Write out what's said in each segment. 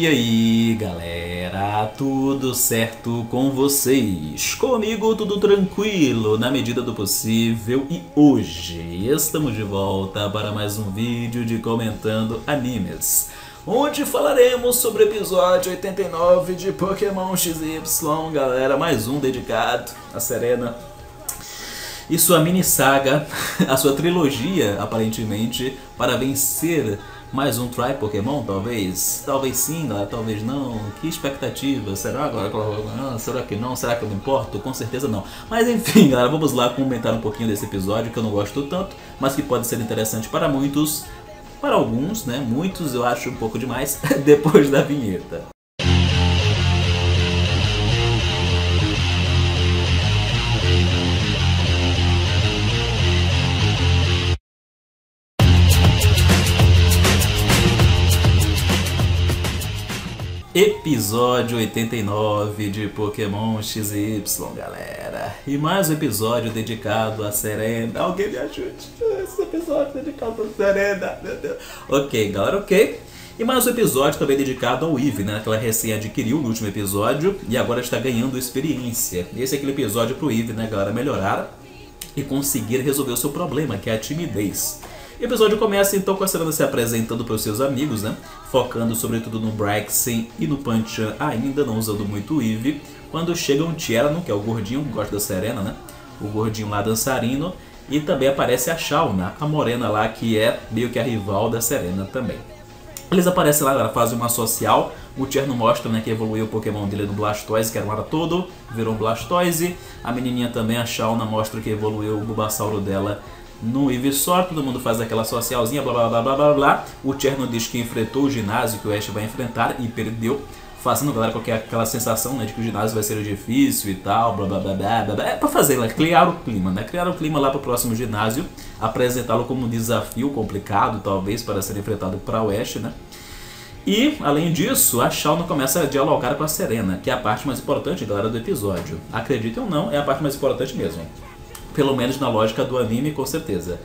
E aí galera, tudo certo com vocês? Comigo tudo tranquilo, na medida do possível. E hoje estamos de volta para mais um vídeo de comentando animes onde falaremos sobre o episódio 89 de Pokémon XY, galera, mais um dedicado a Serena e sua mini saga, a sua trilogia aparentemente, para vencer mais um Try Pokémon, talvez? Talvez sim, galera, talvez não. Que expectativa? Será agora? Será que não? Será que eu me importo? Com certeza não. Mas enfim, galera, vamos lá comentar um pouquinho desse episódio que eu não gosto tanto, mas que pode ser interessante para muitos. Para alguns, né? Muitos eu acho um pouco demais depois da vinheta. Episódio 89 de Pokémon XY, galera. E mais um episódio dedicado a Serena. Alguém me ajude. Esse episódio dedicado a Serena, meu Deus. Ok, galera, ok. E mais um episódio também dedicado ao Eve, né? Que ela recém adquiriu no último episódio e agora está ganhando experiência. Esse é aquele episódio pro Eve, né, galera, melhorar e conseguir resolver o seu problema, que é a timidez. O episódio começa então com a Serena se apresentando para os seus amigos, né? Focando sobretudo no Braxen e no Panchan, ainda não usando muito o Eve. Quando chega um Tierno, que é o gordinho que gosta da Serena, né? O gordinho lá dançarino. E também aparece a Shauna, a morena lá, que é meio que a rival da Serena também. Eles aparecem lá, ela faz uma social. O Tierno mostra né, que evoluiu o Pokémon dele no Blastoise, que era um Aratodo, virou um Blastoise. A menininha também, a Shauna, mostra que evoluiu o Bulbasauro dela no Ivisor, todo mundo faz aquela socialzinha, blá blá blá blá blá blá. O Cherno diz que enfrentou o ginásio que o Ash vai enfrentar e perdeu, fazendo galera qualquer aquela sensação né, de que o ginásio vai ser difícil e tal, blá blá blá blá blá. blá. É pra fazer, né, criar o clima, né? Criar o clima lá pro próximo ginásio, apresentá-lo como um desafio complicado, talvez, para ser enfrentado para o Ash, né? E, além disso, a Shauna começa a dialogar com a Serena, que é a parte mais importante, galera, do episódio. Acreditem ou não, é a parte mais importante mesmo. Pelo menos na lógica do anime, com certeza.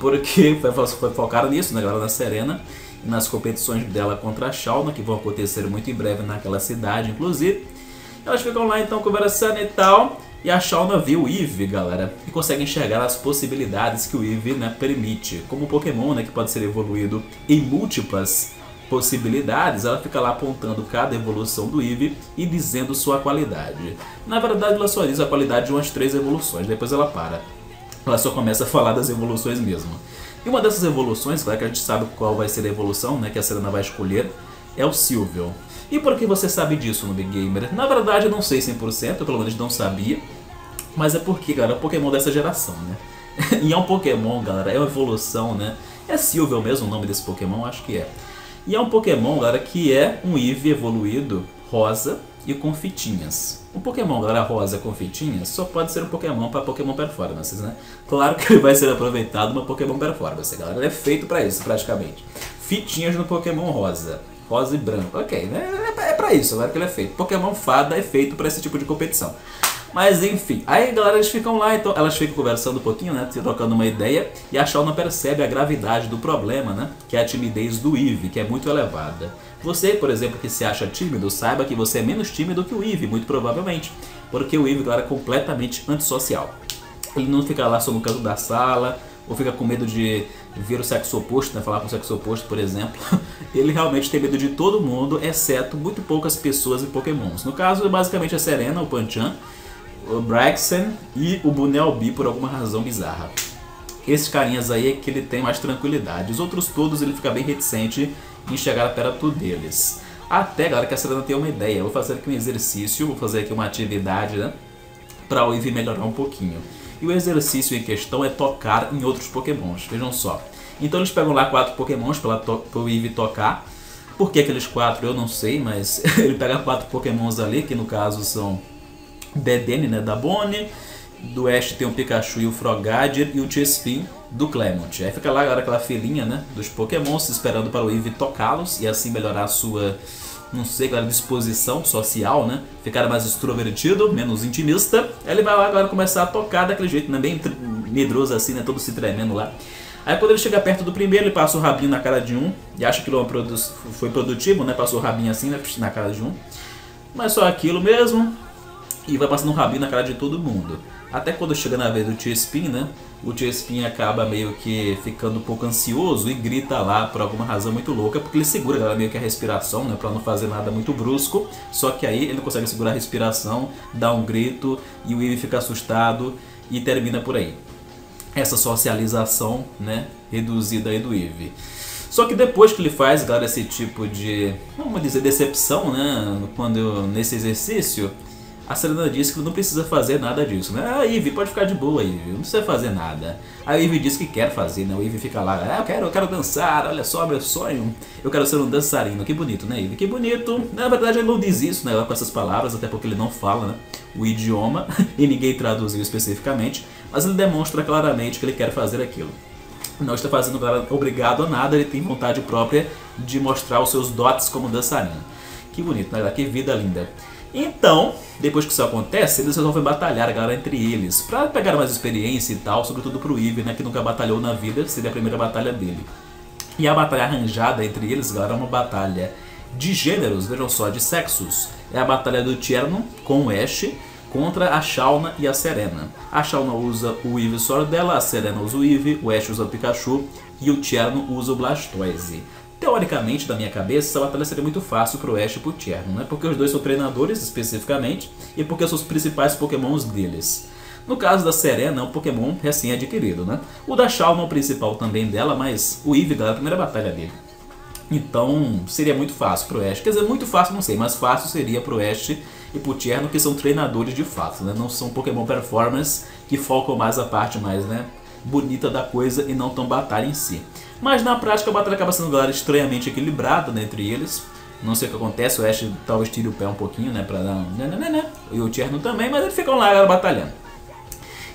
Porque foi, foi focado nisso, né, galera, na Serena, nas competições dela contra a Shauna, que vão acontecer muito em breve naquela cidade, inclusive. Elas ficam lá então conversando e tal. E a Shauna viu o Eve, galera, e consegue enxergar as possibilidades que o Eve né, permite. Como um Pokémon né, que pode ser evoluído em múltiplas possibilidades, ela fica lá apontando cada evolução do Eevee e dizendo sua qualidade. Na verdade, ela só diz a qualidade de umas três evoluções, depois ela para. Ela só começa a falar das evoluções mesmo. E uma dessas evoluções, claro que a gente sabe qual vai ser a evolução né, que a Serena vai escolher, é o Silvio. E por que você sabe disso no Big Gamer? Na verdade, eu não sei 100%, eu pelo menos não sabia. Mas é porque, galera, é um Pokémon dessa geração, né? e é um Pokémon, galera, é uma evolução, né? É Silvio mesmo o nome desse Pokémon? Acho que é. E é um Pokémon, galera, que é um Eevee evoluído rosa e com fitinhas. Um Pokémon, galera, rosa com fitinhas só pode ser um Pokémon para Pokémon Performance, né? Claro que ele vai ser aproveitado no Pokémon Performance, galera. Ele é feito para isso, praticamente. Fitinhas no Pokémon rosa. Rosa e branco. Ok, né? É para isso, galera, que ele é feito. Pokémon Fada é feito para esse tipo de competição. Mas enfim, aí galera, eles ficam lá, então elas ficam conversando um pouquinho, né, se trocando uma ideia, e a Shauna percebe a gravidade do problema, né, que é a timidez do Eve, que é muito elevada. Você, por exemplo, que se acha tímido, saiba que você é menos tímido que o Eve, muito provavelmente, porque o Eve, galera, é completamente antissocial. Ele não fica lá só no canto da sala, ou fica com medo de ver o sexo oposto, né, falar com o sexo oposto, por exemplo. Ele realmente tem medo de todo mundo, exceto muito poucas pessoas e pokémons. No caso, é basicamente a Serena, o Panchan, o Braxton e o Bunelby por alguma razão bizarra. Esses carinhas aí é que ele tem mais tranquilidade. Os outros todos ele fica bem reticente em chegar perto deles. Até, galera, que a Serena tem uma ideia. Eu vou fazer aqui um exercício, vou fazer aqui uma atividade, né? Pra o Eevee melhorar um pouquinho. E o exercício em questão é tocar em outros pokémons. Vejam só. Então eles pegam lá quatro pokémons para o Eevee tocar. Por que aqueles quatro eu não sei, mas ele pega quatro pokémons ali, que no caso são Dedenne, né, da Bonnie. Do Ash tem o Pikachu e o Frogadier e o Chespin do Clement. Aí fica lá agora aquela filinha né, dos Pokémons esperando para o Eevee tocá-los e assim melhorar a sua, não sei, aquela disposição social, né? Ficar mais extrovertido, menos intimista. Aí ele vai lá agora começar a tocar daquele jeito, né? Bem medroso assim, né? Todo se tremendo lá. Aí quando ele chega perto do primeiro, ele passa o rabinho na cara de um e acha que produ foi produtivo, né? Passou o rabinho assim né? na cara de um. Mas só aquilo mesmo. E vai passando o rabinho na cara de todo mundo. Até quando chega na vez do T-Spin, né? O T-Spin acaba meio que ficando um pouco ansioso e grita lá por alguma razão muito louca, porque ele segura ela meio que a respiração, né? Pra não fazer nada muito brusco. Só que aí ele não consegue segurar a respiração, dá um grito e o Eve fica assustado e termina por aí. Essa socialização, né? Reduzida aí do Eve. Só que depois que ele faz, galera, esse tipo de, vamos dizer, decepção, né? Quando nesse exercício, a Serena disse que não precisa fazer nada disso, né? Ah, Ivy, pode ficar de boa, Ivy, não precisa fazer nada. A Ivy diz que quer fazer, né? O Ivy fica lá, ah, eu quero, eu quero dançar, olha só meu sonho, eu quero ser um dançarino. Que bonito, né, Ivy? Que bonito. Na verdade, ele não diz isso, né, com essas palavras, até porque ele não fala, né, o idioma e ninguém traduziu especificamente, mas ele demonstra claramente que ele quer fazer aquilo. Não está fazendo obrigado a nada, ele tem vontade própria de mostrar os seus dotes como dançarino. Que bonito, né? Que vida linda. Então, depois que isso acontece, eles resolvem batalhar, galera, entre eles, para pegar mais experiência e tal, sobretudo pro Eve, né, que nunca batalhou na vida, seria a primeira batalha dele. E a batalha arranjada entre eles, galera, é uma batalha de gêneros, vejam só, de sexos. É a batalha do Tierno com o Ash contra a Shauna e a Serena. A Shauna usa o Eevee dela, a Serena usa o Eevee, o Ash usa o Pikachu e o Tierno usa o Blastoise. Teoricamente, da minha cabeça, essa batalha seria muito fácil pro Ash e pro Tierno, né? Porque os dois são treinadores, especificamente, e porque são os principais pokémons deles. No caso da Serena, é um Pokémon recém-adquirido, né? O da Shauna é o principal também dela, mas o Eevee é a primeira batalha dele. Então, seria muito fácil pro Ash. Quer dizer, muito fácil não sei, mas fácil seria pro Ash e pro Tierno, que são treinadores de fato, né? Não são Pokémon Performance que focam mais a parte mais, né? Bonita da coisa e não tão batalha em si. Mas na prática a batalha acaba sendo, galera, estranhamente equilibrada né, entre eles. Não sei o que acontece, o Ash talvez tire o pé um pouquinho, né, pra dar um... Né, né, né. E o Tierno também, mas eles ficam lá galera, batalhando.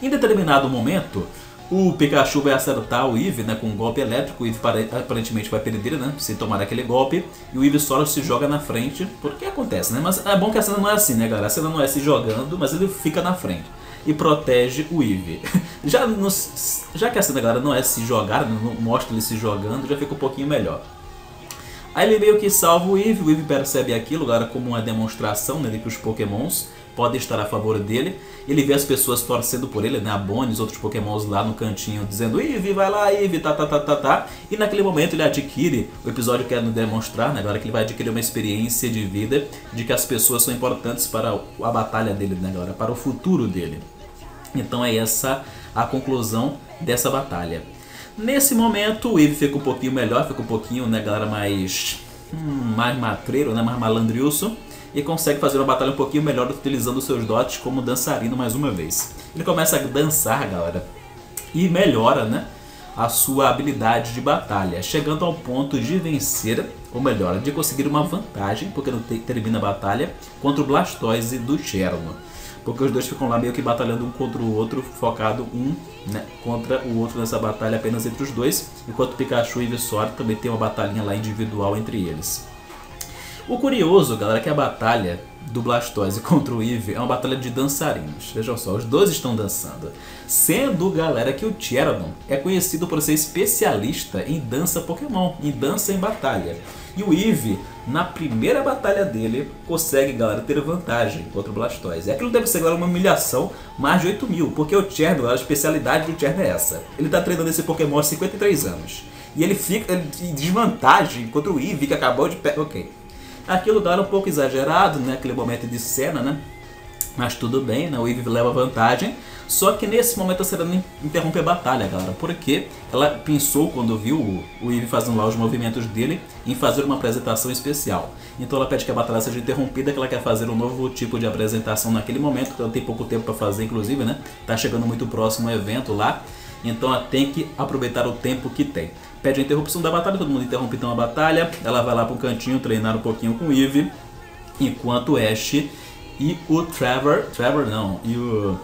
Em determinado momento, o Pikachu vai acertar o Eevee né, com um golpe elétrico, o Eevee aparentemente vai perder, né, se tomar aquele golpe, e o Eevee solo se joga na frente, porque acontece, né, mas é bom que a cena não é assim, né, galera, a cena não é se jogando, mas ele fica na frente e protege o Eve. Já, já que a cena, galera, não é se jogar, não mostra ele se jogando, já fica um pouquinho melhor. Aí ele meio que salva o Eve, o Eve percebe aquilo, galera, como uma demonstração né, de que os pokémons podem estar a favor dele. Ele vê as pessoas torcendo por ele, né, a Bonnie, os outros pokémons lá no cantinho, dizendo Eve, vai lá, Eve, tá, tá, tá, tá, tá. E naquele momento ele adquire, o episódio quer nos demonstrar, né, galera, que ele vai adquirir uma experiência de vida, de que as pessoas são importantes para a batalha dele, né, galera, para o futuro dele. Então é essa a conclusão dessa batalha. Nesse momento o Eve fica um pouquinho melhor, fica um pouquinho, né, galera, mais, hum, mais matreiro, né, mais malandrilso. E consegue fazer uma batalha um pouquinho melhor utilizando seus dotes como dançarino mais uma vez. Ele começa a dançar, galera, e melhora, né, a sua habilidade de batalha, chegando ao ponto de vencer, ou melhor, de conseguir uma vantagem, porque não termina a batalha, contra o Blastoise do Cherno porque os dois ficam lá meio que batalhando um contra o outro, focado um né, contra o outro nessa batalha apenas entre os dois, enquanto Pikachu e Vissor também tem uma batalhinha lá individual entre eles. O curioso, galera, é que a batalha do Blastoise contra o Eevee é uma batalha de dançarinos. Vejam só, os dois estão dançando. Sendo, galera, que o Tiernon é conhecido por ser especialista em dança Pokémon, em dança em batalha. E o Eevee, na primeira batalha dele, consegue, galera, ter vantagem contra o Blastoise. E aquilo deve ser, galera, uma humilhação mais de 8 mil, porque o Tierno, a especialidade do Tierno é essa. Ele está treinando esse Pokémon há 53 anos. E ele fica em desvantagem contra o Eevee, que acabou de... Ok. Aquilo era um pouco exagerado, né? Aquele momento de cena, né? Mas tudo bem, né? O Eve leva vantagem. Só que nesse momento a Serena interrompe a batalha, galera. Porque ela pensou, quando viu o Eve fazendo lá os movimentos dele, em fazer uma apresentação especial. Então ela pede que a batalha seja interrompida, que ela quer fazer um novo tipo de apresentação naquele momento, que ela tem pouco tempo para fazer, inclusive, né? Tá chegando muito próximo o evento lá. Então ela tem que aproveitar o tempo que tem pede a interrupção da batalha, todo mundo interrompe então a batalha, ela vai lá pro cantinho treinar um pouquinho com o Eve, enquanto o Ash e o Trevor, Trevor não, e o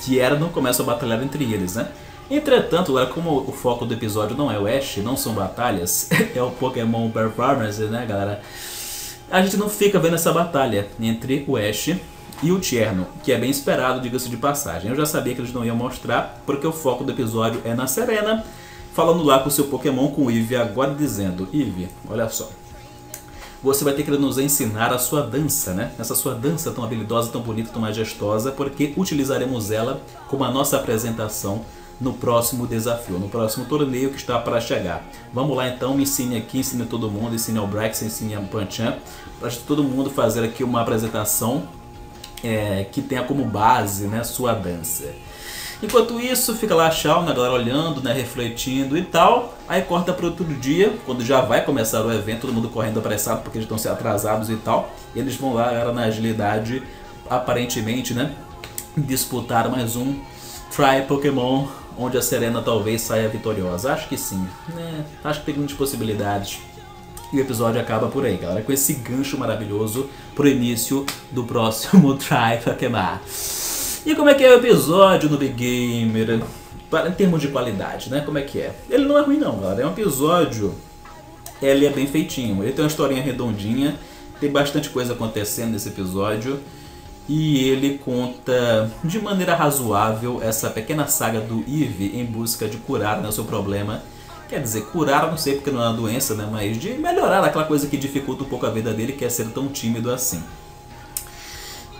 Tierno começam a batalhar entre eles, né? Entretanto, galera, como o foco do episódio não é o Ash, não são batalhas, é o Pokémon Performance, né, galera? A gente não fica vendo essa batalha entre o Ash e o Tierno, que é bem esperado, diga-se de passagem. Eu já sabia que eles não iam mostrar, porque o foco do episódio é na Serena, falando lá com o seu Pokémon, com o Eevee agora, dizendo: Eevee, olha só, você vai ter que nos ensinar a sua dança, né? Essa sua dança tão habilidosa, tão bonita, tão majestosa, porque utilizaremos ela como a nossa apresentação no próximo desafio, no próximo torneio que está para chegar. Vamos lá então, me ensine aqui, ensine todo mundo, ensine ao Brex, ensine ao Panchan, para todo mundo fazer aqui uma apresentação é, que tenha como base né, sua dança. Enquanto isso, fica lá a Shaw, né, a galera olhando, né, refletindo e tal. Aí corta para outro dia, quando já vai começar o evento, todo mundo correndo apressado porque eles estão se atrasados e tal. E eles vão lá, galera, na agilidade, aparentemente, né, disputar mais um Try Pokémon, onde a Serena talvez saia vitoriosa. Acho que sim, né, acho que tem muitas possibilidades. E o episódio acaba por aí, galera, com esse gancho maravilhoso pro início do próximo Try Pokémon. E como é que é o episódio no Big Gamer? Em termos de qualidade, né? Como é que é? Ele não é ruim não, galera. É um episódio... Ele é bem feitinho. Ele tem uma historinha redondinha. Tem bastante coisa acontecendo nesse episódio. E ele conta de maneira razoável essa pequena saga do Eve em busca de curar né, seu problema. Quer dizer, curar, não sei porque não é uma doença, né? Mas de melhorar aquela coisa que dificulta um pouco a vida dele, que é ser tão tímido assim.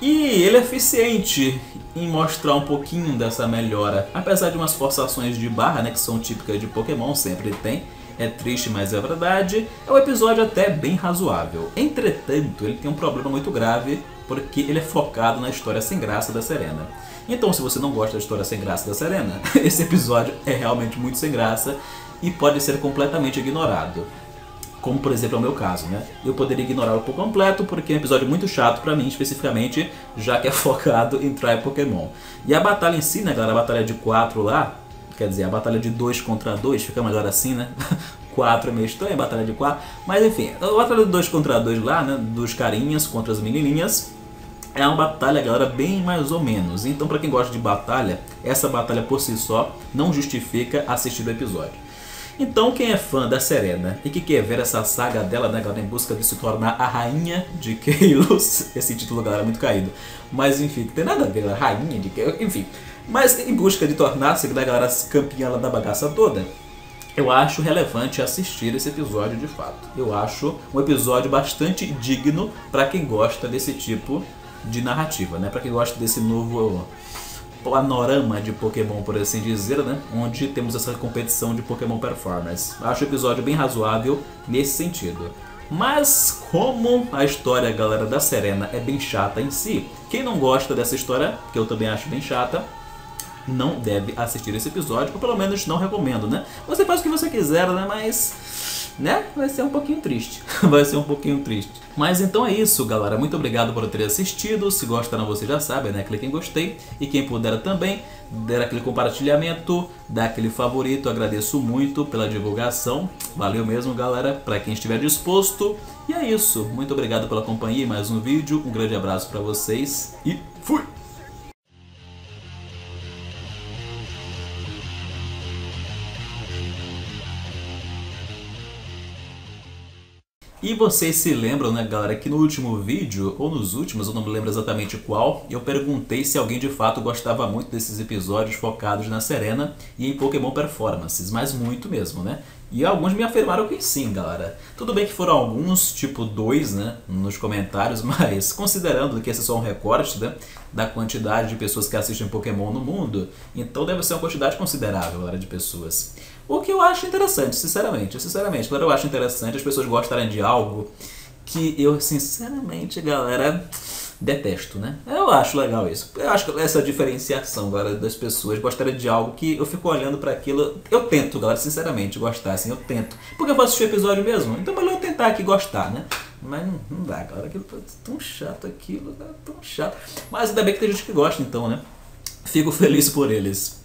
E ele é eficiente em mostrar um pouquinho dessa melhora, apesar de umas forçações de barra, né, que são típicas de Pokémon, sempre tem. É triste, mas é verdade. É um episódio até bem razoável. Entretanto, ele tem um problema muito grave, porque ele é focado na história sem graça da Serena. Então, se você não gosta da história sem graça da Serena, esse episódio é realmente muito sem graça e pode ser completamente ignorado como por exemplo é o meu caso, né? Eu poderia ignorá-lo por completo porque é um episódio muito chato para mim, especificamente, já que é focado em Try Pokémon. E a batalha em si, né, galera, a batalha de 4 lá, quer dizer, a batalha de 2 contra 2, fica melhor assim, né? 4 é meio estranho, batalha de 4, mas enfim, a batalha de 2 contra 2 lá, né, dos carinhas contra as menininhas, é uma batalha, galera, bem mais ou menos. Então, para quem gosta de batalha, essa batalha por si só não justifica assistir o episódio. Então, quem é fã da Serena e que quer ver essa saga dela, né, galera, em busca de se tornar a rainha de Kalos, esse título, galera, é muito caído. Mas, enfim, tem nada a ver, galera, rainha de Kalos, enfim. Mas em busca de tornar-se, né, galera, campeã da bagaça toda, eu acho relevante assistir esse episódio de fato. Eu acho um episódio bastante digno para quem gosta desse tipo de narrativa, né? Para quem gosta desse novo panorama de Pokémon, por assim dizer, né? Onde temos essa competição de Pokémon Performance. Acho o episódio bem razoável nesse sentido. Mas como a história, galera, da Serena é bem chata em si, quem não gosta dessa história, que eu também acho bem chata, não deve assistir esse episódio, ou pelo menos não recomendo, né? Você faz o que você quiser, né? Mas né? Vai ser um pouquinho triste. Vai ser um pouquinho triste. Mas então é isso, galera. Muito obrigado por ter assistido. Se gostaram, você já sabe, né? Clique em gostei. E quem puder também, der aquele compartilhamento, dá aquele favorito. Agradeço muito pela divulgação. Valeu mesmo, galera. Para quem estiver disposto. E é isso. Muito obrigado pela companhia. Mais um vídeo. Um grande abraço para vocês. E fui! E vocês se lembram, né, galera, que no último vídeo, ou nos últimos, eu não me lembro exatamente qual, eu perguntei se alguém de fato gostava muito desses episódios focados na Serena e em Pokémon Performances, mas muito mesmo, né? E alguns me afirmaram que sim, galera. Tudo bem que foram alguns, tipo dois, né, nos comentários, mas considerando que esse é só um recorte, né, da quantidade de pessoas que assistem Pokémon no mundo, então deve ser uma quantidade considerável, galera, de pessoas. O que eu acho interessante, sinceramente. Sinceramente, claro, eu acho interessante as pessoas gostarem de algo que eu, sinceramente, galera, detesto, né? Eu acho legal isso. Eu acho que essa diferenciação, galera, das pessoas gostarem de algo que eu fico olhando para aquilo. Eu tento, galera, sinceramente, gostar, assim, eu tento. Porque eu vou assistir o episódio mesmo, então melhor eu tentar aqui gostar, né? Mas não, não dá, galera, aquilo tá tão chato aquilo, tão chato. Mas ainda bem que tem gente que gosta, então, né? Fico feliz por eles.